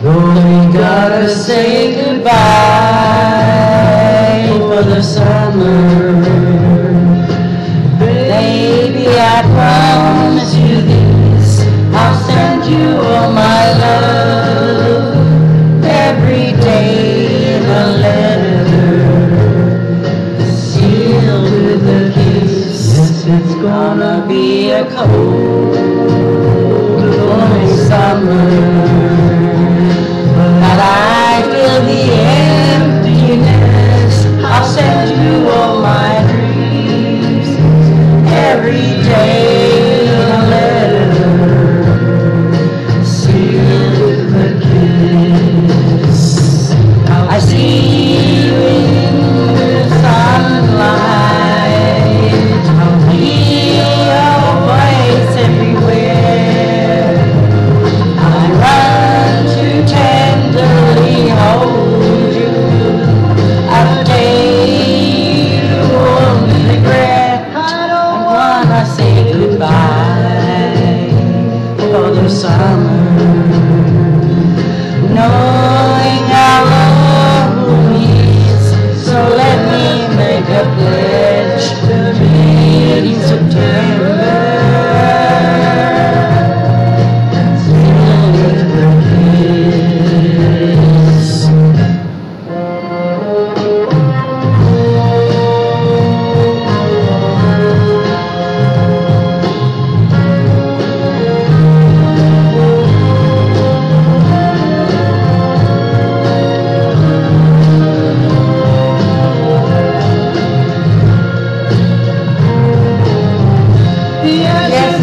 Though we gotta say goodbye for the summer. Baby, I promise you this. I'll send you all my love every day in a letter. Sealed with a kiss. Yes, it's gonna be a cold, lonely summer. Summer. Knowing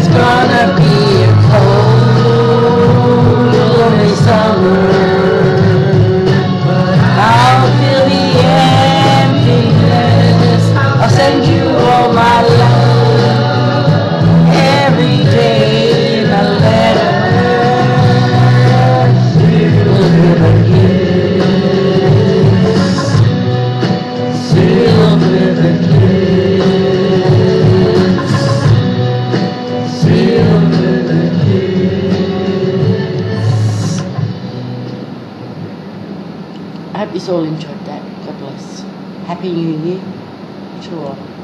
Yes, hope you all enjoyed that. God bless. Happy New Year. Sure.